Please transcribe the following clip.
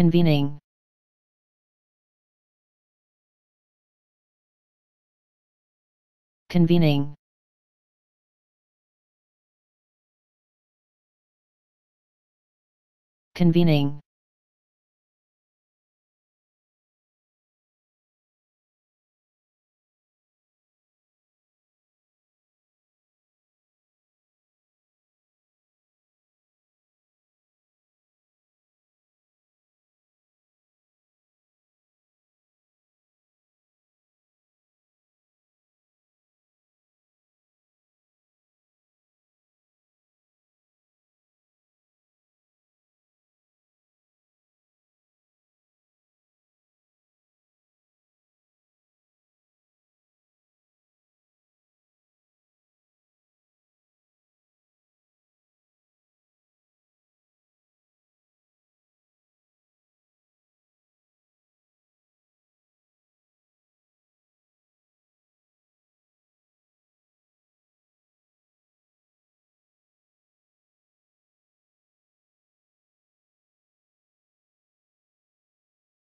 convening. Convening. Convening.